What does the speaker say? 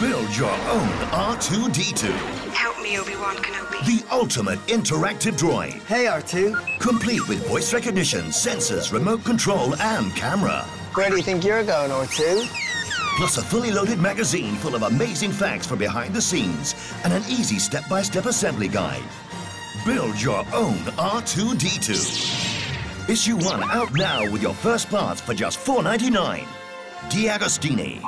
Build your own R2-D2. Help me, Obi-Wan Kenobi. The ultimate interactive droid. Hey, R2. Complete with voice recognition, sensors, remote control, and camera. Where do you think you're going, R2? Plus a fully loaded magazine full of amazing facts from behind the scenes and an easy step-by-step assembly guide. Build your own R2-D2. Issue 1 out now with your first parts for just $4.99. De Agostini.